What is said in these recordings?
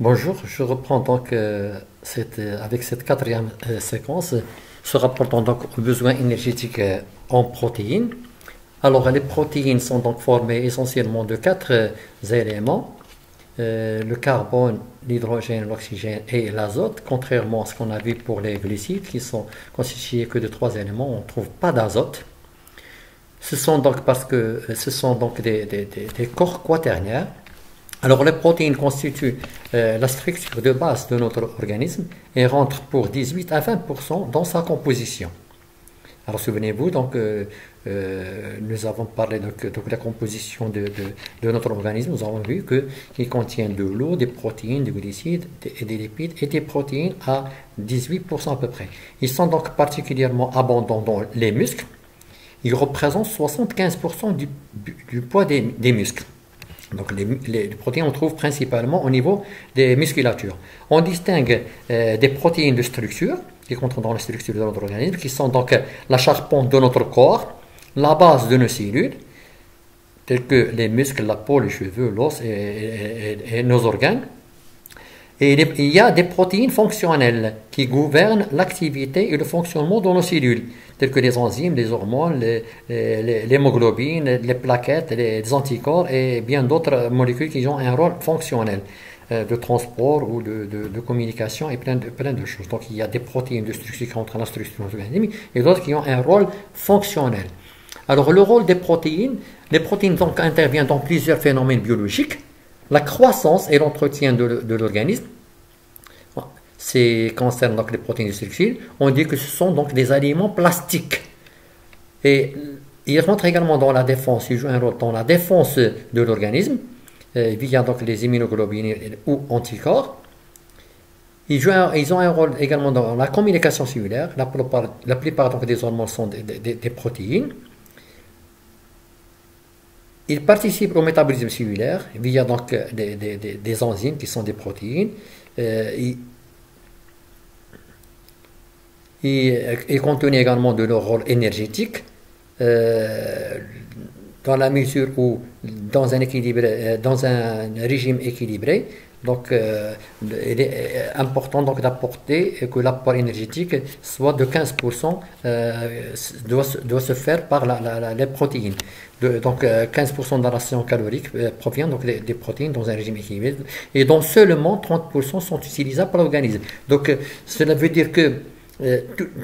Bonjour, je reprends donc euh, euh, avec cette quatrième euh, séquence, se rapportant donc aux besoins énergétiques en protéines. Alors les protéines sont donc formées essentiellement de quatre éléments, le carbone, l'hydrogène, l'oxygène et l'azote, contrairement à ce qu'on a vu pour les glucides qui sont constitués que de trois éléments, on ne trouve pas d'azote. Ce sont donc parce que ce sont donc des corps quaternaires. Alors les protéines constituent euh, la structure de base de notre organisme et rentrent pour 18 à 20% dans sa composition. Alors souvenez-vous, donc, euh, euh, nous avons parlé de la composition de, notre organisme. Nous avons vu qu'il contient de l'eau, des protéines, des glucides des- et des lipides et des protéines à 18% à peu près. Ils sont donc particulièrement abondants dans les muscles. Ils représentent 75% du, du poids des muscles. Donc les, protéines on trouve principalement au niveau des musculatures. On distingue euh, des protéines de structure qui comptent dans la structure de notre organisme, qui sont donc euh, la charpente de notre corps, la base de nos cellules, telles que les muscles, la peau, les cheveux, l'os et nos organes. Et il y a des protéines fonctionnelles qui gouvernent l'activité et le fonctionnement de nos cellules, telles que les enzymes, les hormones, l'hémoglobine, les plaquettes, les, anticorps et bien d'autres molécules qui ont un rôle fonctionnel euh, de transport ou de, communication et plein de, plein de choses. Donc il y a des protéines de structure qui entrent dans la structure de l'organisme et d'autres qui ont un rôle fonctionnel. Alors le rôle des protéines, les protéines donc interviennent dans plusieurs phénomènes biologiques, la croissance et l'entretien de, l'organisme. C'est concerne donc les protéines de structure. On dit que ce sont donc des aliments plastiques. Et ils rentrent également dans la défense, ils jouent un rôle dans la défense de l'organisme, euh, via donc les immunoglobulines ou anticorps. Ils, jouent ils ont un rôle également dans la communication cellulaire. La plupart, la plupart donc, des hormones sont des protéines. Ils participent au métabolisme cellulaire via donc euh, des, enzymes qui sont des protéines. Euh, ils, ils contiennent également de leur rôle énergétique. euh, dans la mesure où, dans un, euh, régime équilibré, donc, il est important donc d'apporter que l'apport énergétique soit de 15%, euh, doit, se- faire par la- les protéines. Donc, euh, 15% de la ration calorique euh, provient donc des, protéines dans un régime équilibré, et dont seulement 30% sont utilisables par l'organisme. Donc, euh, cela veut dire que euh,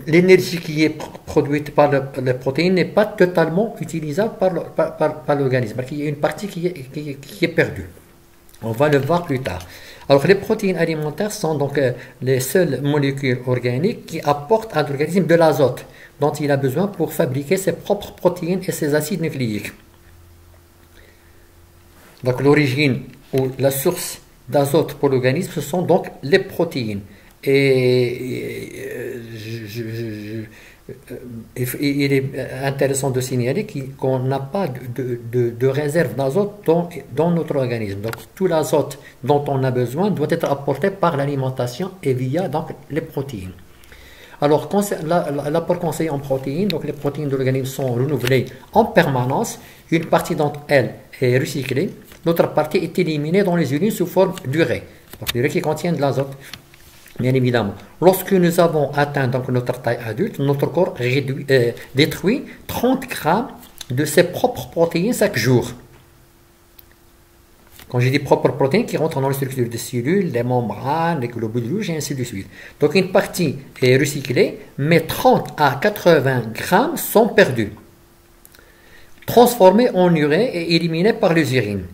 l'énergie qui est pr- produite par le- les protéines n'est pas totalement utilisable par le- par- par- l'organisme. qu'il y a une partie qui est, perdue. On va le voir plus tard. Alors, les protéines alimentaires sont donc les seules molécules organiques qui apportent à l'organisme de l'azote dont il a besoin pour fabriquer ses propres protéines et ses acides nucléiques. Donc l'origine ou la source d'azote pour l'organisme, ce sont donc les protéines. Et euh, il est intéressant de signaler qu'on n'a pas de réserve d'azote dans, dans notre organisme. Donc tout l'azote dont on a besoin doit être apporté par l'alimentation et via donc, les protéines. Alors, l'apport conseillé en protéines, donc les protéines de l'organisme sont renouvelées en permanence. Une partie d'entre elles est recyclée, l'autre partie est éliminée dans les urines sous forme d'urée. Donc, l'urée qui contient de l'azote, bien évidemment. Lorsque nous avons atteint notre taille adulte, notre corps euh, détruit 30 grammes de ses propres protéines chaque jour. Quand j'ai dit propres protéines qui rentrent dans les structures des cellules, les membranes, les globules rouges et ainsi de suite. Donc une partie est recyclée, mais 30 à 80 grammes sont perdus, transformés en urée et éliminés par les urines.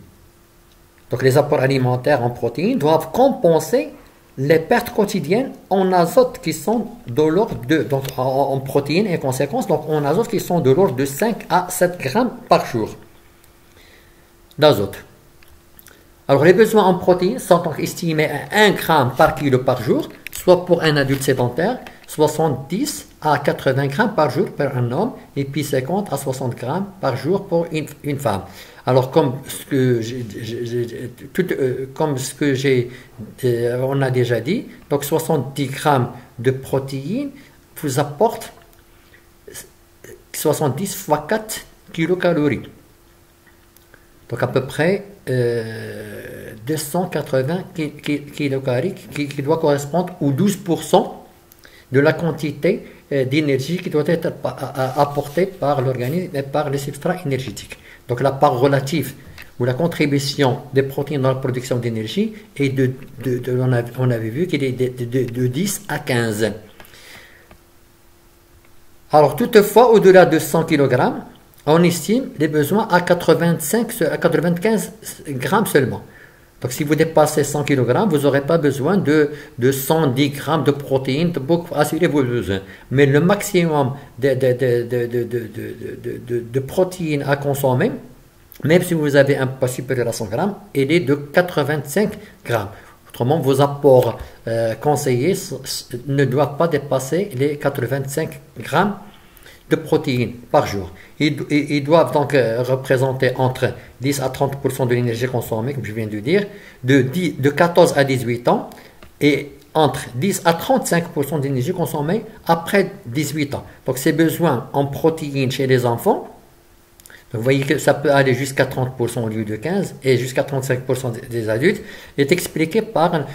Donc les apports alimentaires en protéines doivent compenser les pertes quotidiennes en azote qui sont de l'ordre de, donc en, protéines et en conséquence, donc en azote qui sont de l'ordre de 5 à 7 grammes par jour d'azote. Alors, les besoins en protéines sont estimés à 1 gramme par kilo par jour, soit pour un adulte sédentaire, 70 à 80 grammes par jour pour un homme, et puis 50 à 60 grammes par jour pour une, femme. Alors, comme ce que j'ai, euh, comme ce que euh, on a déjà dit, donc 70 grammes de protéines vous apportent 70 fois 4 kilocalories. Donc à peu près 280 kilocalories qui, qui, doit correspondre aux 12% de la quantité d'énergie qui doit être apportée par l'organisme et par les substrats énergétiques. Donc la part relative ou la contribution des protéines dans la production d'énergie est de, on, avait vu qu'il est de, 10 à 15. Alors toutefois, au-delà de 100 kg, on estime les besoins à 85 à 95 grammes seulement. Donc si vous dépassez 100 kg, vous n'aurez pas besoin de, de 110 grammes de protéines pour assurer vos besoins. Mais le maximum de, protéines à consommer, même si vous avez un poids supérieur à 100 grammes, il est de 85 grammes. Autrement, vos apports euh, conseillés ne doivent pas dépasser les 85 grammes de protéines par jour. Ils, doivent donc euh, représenter entre 10 à 30% de l'énergie consommée, comme je viens de dire, de, de 14 à 18 ans et entre 10 à 35% d'énergie consommée après 18 ans. Donc ces besoins en protéines chez les enfants vous voyez que ça peut aller jusqu'à 30% au lieu de 15% et jusqu'à 35% des adultes, est expliqué par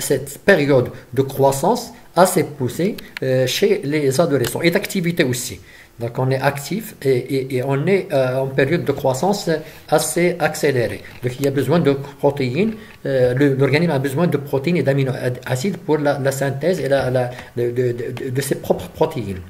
cette période de croissance assez poussée euh, chez les adolescents et d'activité aussi. Donc on est actif et, on est euh, en période de croissance assez accélérée. Donc il y a besoin de protéines, euh, l'organisme a besoin de protéines et d'amino acides pour la, synthèse de ses propres protéines.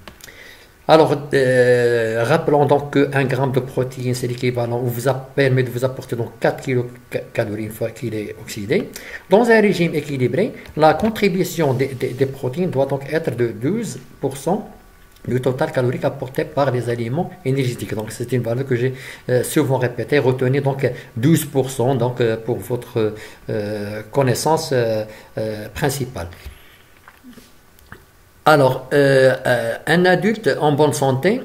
Alors, euh, rappelons donc qu'un gramme de protéines, c'est l'équivalent, vous permet de vous apporter donc 4 kcal une fois qu'il est oxydé. Dans un régime équilibré, la contribution des, protéines doit donc être de 12% du total calorique apporté par les aliments énergétiques. Donc, c'est une valeur que j'ai euh, souvent répétée. Retenez donc 12% donc, euh, pour votre connaissance principale. Alors, euh, euh, un adulte en bonne santé,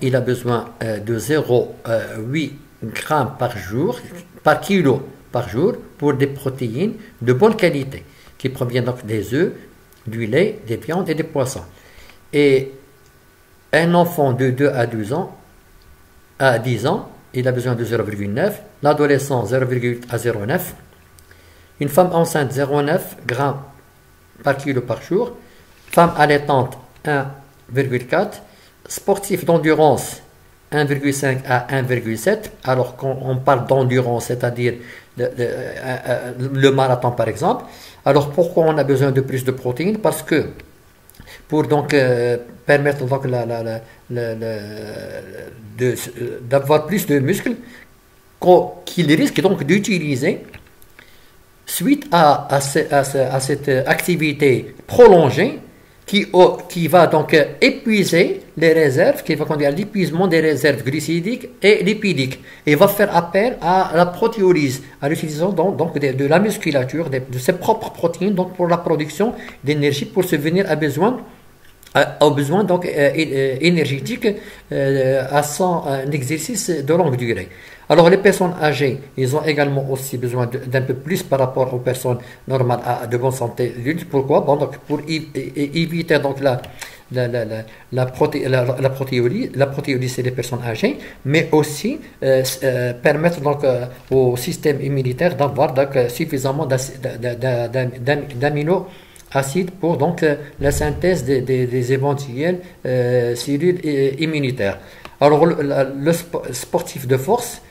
il a besoin euh, de 0,8 grammes par jour, par kilo par jour, pour des protéines de bonne qualité, qui proviennent donc des œufs, du lait, des viandes et des poissons. Et un enfant de 2 à 12 ans, à 10 ans, il a besoin de 0,9, l'adolescent 0,8 à 0,9, une femme enceinte 0,9 grammes par kilo par jour, Femme allaitante 1,4. Sportif d'endurance 1,5 à 1,7. Alors qu'on parle d'endurance, c'est-à-dire le, euh, euh, le, marathon par exemple. Alors pourquoi on a besoin de plus de protéines? Parce que pour donc permettre d'avoir plus de muscles qu'il risque donc d'utiliser suite à, cette activité prolongée qui, va donc épuiser les réserves, qui va conduire à l'épuisement des réserves glucidiques et lipidiques, et va faire appel à la protéolyse, à l'utilisation donc, de, la musculature, de, ses propres protéines, donc pour la production d'énergie, pour se venir à besoin aux besoins donc euh, euh, énergétiques euh, à son exercice de longue durée. Alors les personnes âgées, ils ont également aussi besoin d'un peu plus par rapport aux personnes normales de bonne santé Pourquoi? Pour éviter la, la, la, protéolyse c'est les personnes âgées, mais aussi euh, euh, permettre donc euh, au système immunitaire d'avoir suffisamment d'amino acides pour la synthèse des, des, des éventuelles cellules immunitaires. Alors le, le sportif de force,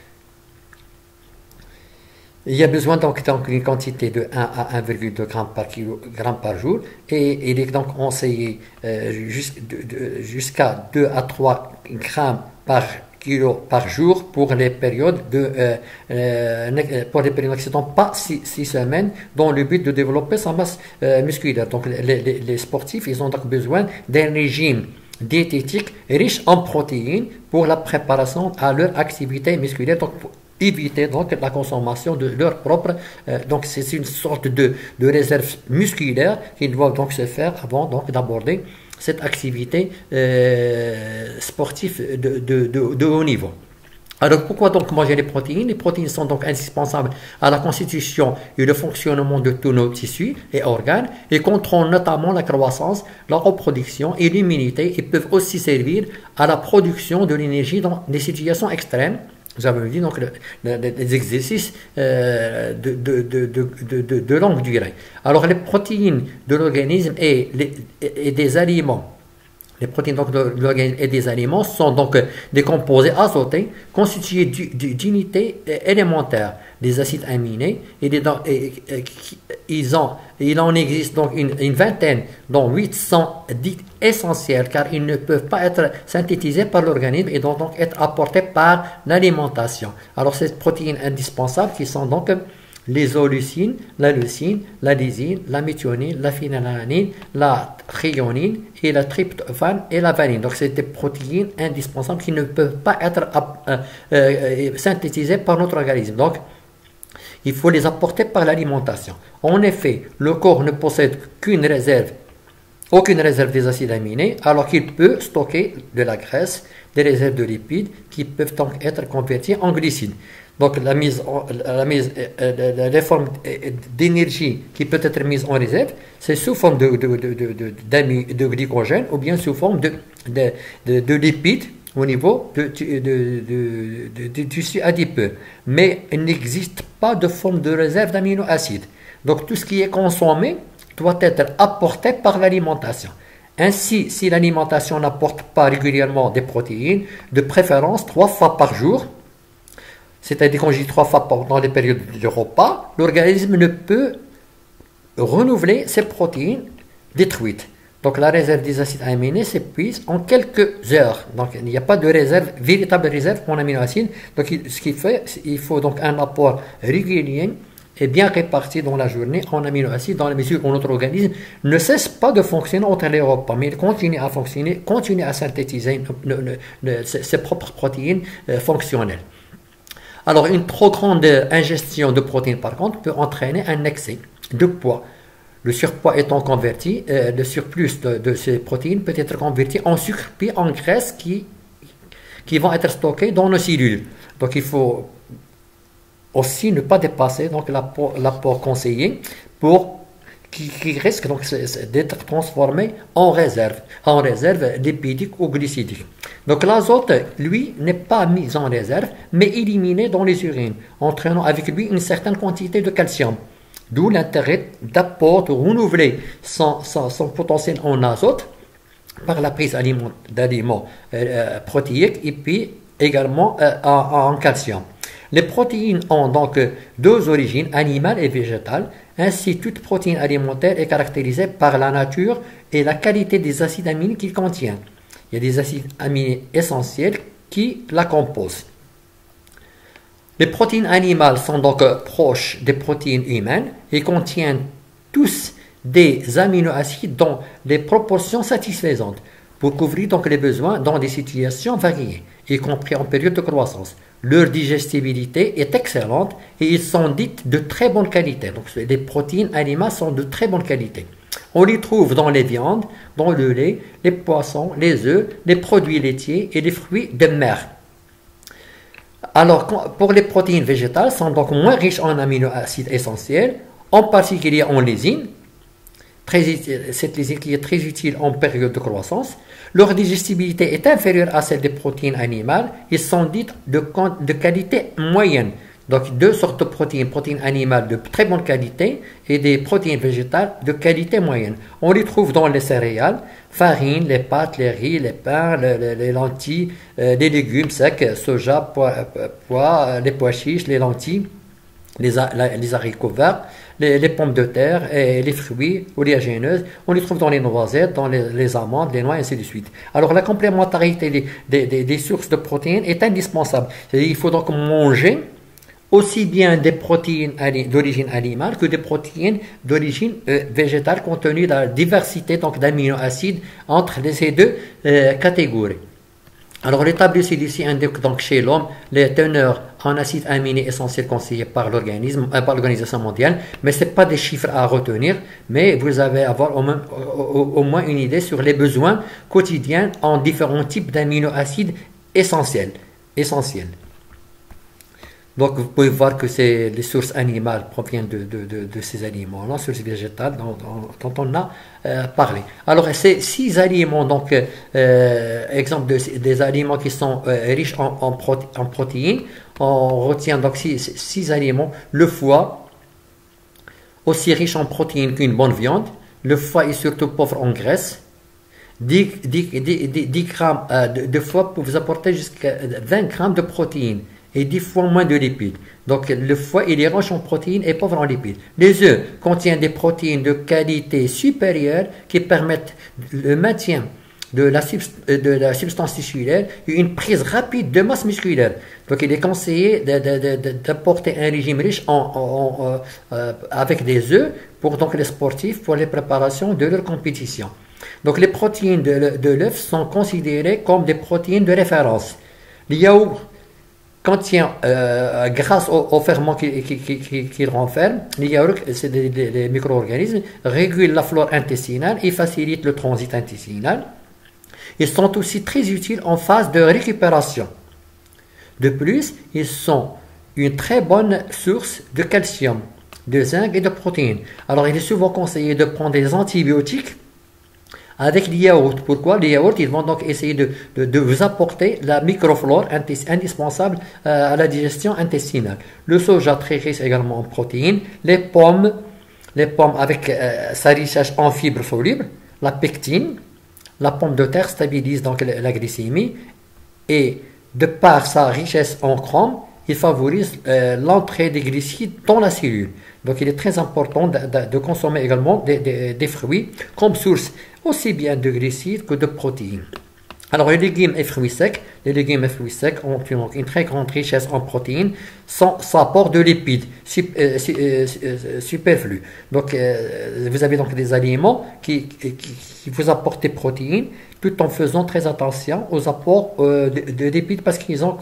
il y a besoin donc d'une quantité de 1 à 1,2 g par kilogramme par jour et il est donc conseillé euh, jusqu'à 2 à 3 g par kilo par jour pour les périodes de euh, euh, pour les périodes pas 6 semaines dans le but de développer sa masse musculaire. Donc les, sportifs ils ont donc besoin d'un régime diététique riche en protéines pour la préparation à leur activité musculaire. Éviter donc la consommation de leur propre. Euh, donc c'est une sorte de, de, réserve musculaire qui doit donc se faire avant donc d'aborder cette activité euh, sportive de, de, de, haut niveau. Alors pourquoi donc manger les protéines? Les protéines sont donc indispensables à la constitution et le fonctionnement de tous nos tissus et organes et contrôlent notamment la croissance, la reproduction et l'immunité et peuvent aussi servir à la production de l'énergie dans des situations extrêmes Nous avons dit donc les exercices euh, de, de, de, longue durée. Alors les protéines de l'organisme et, et, des aliments les protéines donc, de l'organisme et des aliments sont donc des composés azotés constitués d'unités élémentaires des acides aminés ils ont, il en existe donc une, vingtaine, dont 800 dits essentiels car ils ne peuvent pas être synthétisés par l'organisme et doivent donc être apportés par l'alimentation. Alors ces protéines indispensables qui sont donc les leucines, la leucine, la lysine, la méthionine, la phénylalanine, la thréonine et la tryptophane et la valine. Donc c'est des protéines indispensables qui ne peuvent pas être euh, euh, synthétisées par notre organisme. Donc il faut les apporter par l'alimentation. En effet, le corps ne possède qu'une réserve, aucune réserve des acides aminés, alors qu'il peut stocker de la graisse, des réserves de lipides qui peuvent donc être convertis en glucides. Donc la mise, la mise, euh, la formes d'énergie qui peut être mise en réserve, c'est sous forme de, de, de, glycogène ou bien sous forme de, de, lipides au niveau de, tissu adipeux. Mais il n'existe pas de forme de réserve d'aminoacides. Donc tout ce qui est consommé doit être apporté par l'alimentation. Ainsi, si l'alimentation n'apporte pas régulièrement des protéines, de préférence trois fois par jour, c'est-à-dire qu'on dit trois fois pendant les périodes de repas, l'organisme ne peut renouveler ses protéines détruites. Donc la réserve des acides aminés s'épuise en quelques heures. Donc il n'y a pas de réserve, véritable réserve en aminoacides. Donc ce qui fait, il faut donc un apport régulier et bien réparti dans la journée en aminoacides dans la mesure où notre organisme ne cesse pas de fonctionner entre les repas, mais il continue à fonctionner, continue à synthétiser ses propres protéines euh, fonctionnelles. Alors une trop grande ingestion de protéines par contre peut entraîner un excès de poids le surpoids étant converti, euh, le surplus de, ces protéines peut être converti en sucre puis en graisse qui, qui vont être stockés dans nos cellules. Donc il faut aussi ne pas dépasser donc l'apport conseillé pour qui, risque donc d'être transformé en réserve, en réserve lipidique ou glycidique. Donc l'azote, lui, n'est pas mis en réserve, mais éliminé dans les urines, entraînant avec lui une certaine quantité de calcium. D'où l'intérêt d'apporter, renouveler son, potentiel en azote par la prise d'aliments euh, euh, protéiques et puis également euh, en, calcium. Les protéines ont donc deux origines, animales et végétales. Ainsi, toute protéine alimentaire est caractérisée par la nature et la qualité des acides aminés qu'il contient. Il y a des acides aminés essentiels qui la composent. Les protéines animales sont donc proches des protéines humaines et contiennent tous des aminoacides dans des proportions satisfaisantes pour couvrir donc les besoins dans des situations variées, y compris en période de croissance. Leur digestibilité est excellente et ils sont dites de très bonne qualité. Donc les protéines animales sont de très bonne qualité. On les trouve dans les viandes, dans le lait, les poissons, les œufs, les produits laitiers et les fruits de mer. Alors, pour les protéines végétales, sont donc moins riches en aminoacides essentiels, en particulier en lysine, cette lysine qui est très utile en période de croissance. Leur digestibilité est inférieure à celle des protéines animales. Ils sont dites de, qualité moyenne. Donc, deux sortes de protéines, protéines animales de très bonne qualité et des protéines végétales de qualité moyenne. On les trouve dans les céréales, farine, les pâtes, les riz, les pains, les, lentilles, euh, les légumes secs, soja, pois, euh, les pois chiches, les lentilles, les, les haricots verts, les, pommes de terre et les fruits oléagineux. On les trouve dans les noisettes, dans les, amandes, les noix, et ainsi de suite. Alors la complémentarité des, sources de protéines est indispensable. Il faut donc manger aussi bien des protéines d'origine animale que des protéines d'origine euh, végétale compte tenu de la diversité d'aminoacides entre ces deux euh, catégories. Alors l'établi ici indique donc chez l'homme les teneurs en acides aminés essentiels conseillés par l'organisme, euh, par l'organisation mondiale, mais ce n'est pas des chiffres à retenir, mais vous avez avoir au moins, au moins une idée sur les besoins quotidiens en différents types d'aminoacides essentiels. essentiels. Donc vous pouvez voir que les sources animales proviennent de, ces aliments-là, sources végétales dont, on a euh, parlé. Alors ces six aliments, donc euh, exemple de, des aliments qui sont euh, riches en, protéines, on retient donc six, six, aliments, le foie, aussi riche en protéines qu'une bonne viande, le foie est surtout pauvre en graisse, 10, 10, 10 grammes de, foie peut vous apporter jusqu'à 20 grammes de protéines et 10 fois moins de lipides. Donc le foie, il est riche en protéines et pauvre en lipides. Les œufs contiennent des protéines de qualité supérieure qui permettent le maintien de la, euh, substance tissulaire et une prise rapide de masse musculaire. Donc il est conseillé d'apporter un régime riche en, euh, avec des œufs pour donc les sportifs pour les préparations de leur compétition. Donc les protéines de, l'œuf sont considérées comme des protéines de référence. Le yaourt contient, euh, grâce aux, ferments qu'il qui, renferme, yaourts, c'est des, micro-organismes, régulent la flore intestinale et facilitent le transit intestinal. Ils sont aussi très utiles en phase de récupération. De plus, ils sont une très bonne source de calcium, de zinc et de protéines. Alors, il est souvent conseillé de prendre des antibiotiques avec les yaourts. Pourquoi Les yaourts, ils vont donc essayer de, vous apporter la microflore indispensable euh, à la digestion intestinale. Le soja très riche également en protéines, les pommes, les pommes avec euh, sa richesse en fibres solubles, la pectine, la pomme de terre stabilise donc la glycémie et de par sa richesse en chrome, il favorise euh, l'entrée des glucides dans la cellule. Donc il est très important de, consommer également des, fruits comme source aussi bien de glucides que de protéines. Alors les légumes et fruits secs, les légumes et fruits secs ont une, très grande richesse en protéines sans, apport de lipides euh, euh, superflus. Donc vous avez donc des aliments qui, vous apportent des protéines tout en faisant très attention aux apports de, lipides parce qu'ils n'en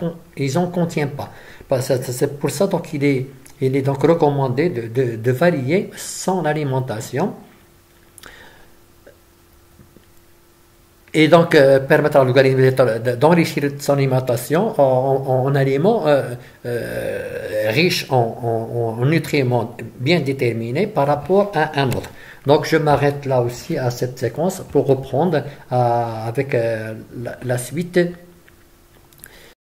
en contiennent pas. C'est pour ça qu'il est, il est donc recommandé de, varier son alimentation et donc euh, permettre à l'organisme d'enrichir son alimentation en, aliments euh, euh, riches en, nutriments bien déterminés par rapport à un autre. Donc je m'arrête là aussi à cette séquence pour reprendre avec la suite